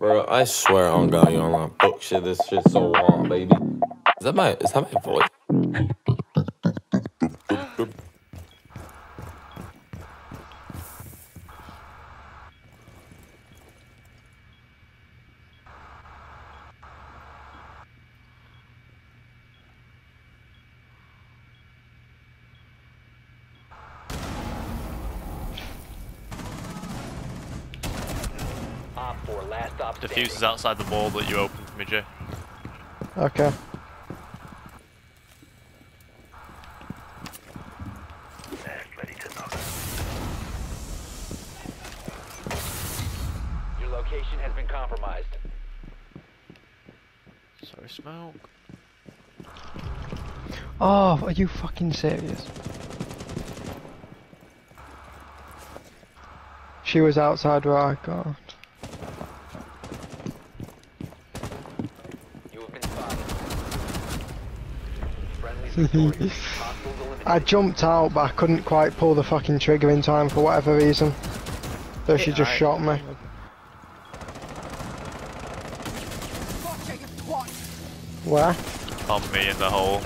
Bro, I swear on God, you on that book shit. This shit's so long, baby. Is that my is that my voice? Op 4, last stop Diffuse is outside the wall that you opened for me, Jay. Okay. Your location has been compromised. Sorry, smoke. Oh, are you fucking serious? She was outside where I got. I jumped out, but I couldn't quite pull the fucking trigger in time for whatever reason. So she just shot me. Where? On me in the hole.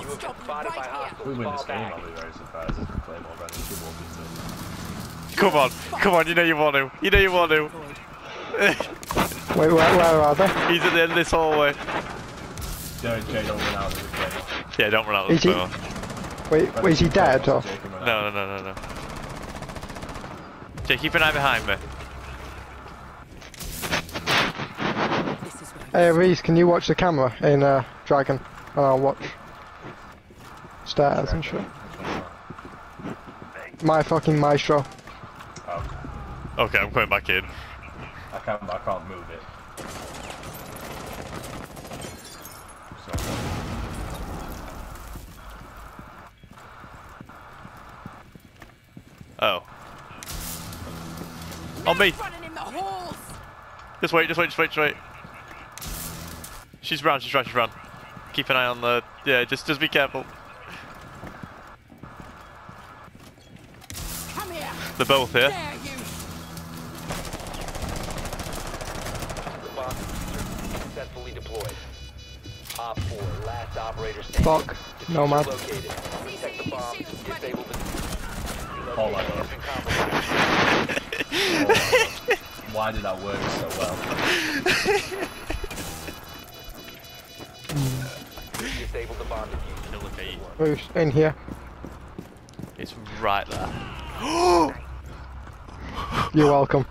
You have been spotted by. We win this game. I'll be very surprised if we play more than Come on, come on, you know you want to. You know you want to. Wait, where, where are they? He's at the end of this hallway. Jay, Jay, don't run out of the. Yeah, don't run out of Is the he- door. Wait, wait, is he dead or? Jay can run No, out. no, no, no, no. Jay, keep an eye behind me. Hey Reese, can you watch the camera in uh, Dragon? And I'll watch stairs and shit. My fucking maestro. Oh, Okay, I'm going back in. I can't, I can't move it. Oh. On me! Running in the halls. Just wait, just wait, just wait, just wait. She's round, she's round, she's round. Keep an eye on the. Yeah, just just be careful. Come here. They're both here. Dare you. The bomb defuser successfully deployed. Op 4, last operator standing. Fuck. Diffuser Nomad. Located. Protect the bomb. Disable the. All I know. has been compromised. why did that work so well? Disable the bomb defuser. Kill. Who's in here? It's right there. You're welcome.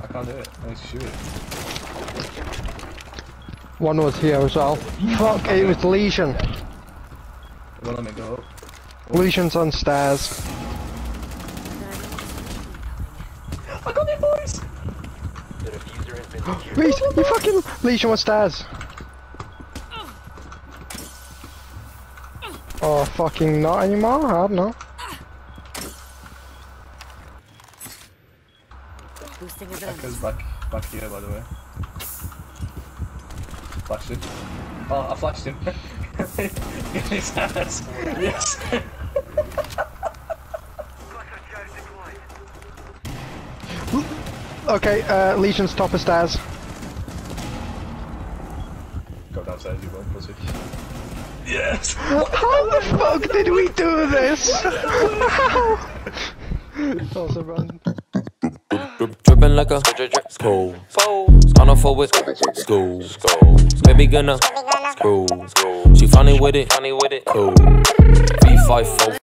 I can't do it. I need to shoot it. One was here as well. Fuck, it was Lesion. It won't let me go up. Lesion's on stairs. The defuser has been secured. Reese, you fucking Lesion on stairs. Oh, fucking not anymore? I don't know. Boosting Echo's back, back here, by the way. Flashed him. Oh, I flashed him. In his ass. Yes. Okay, uh, Lesion's top of stairs. Go downstairs, you won't, pussy. Yes. How the fuck did we do this? also run. Dripping like a school. Gonna forward school. Baby gonna school. She funny with it. Funny with it. Cool. V five four.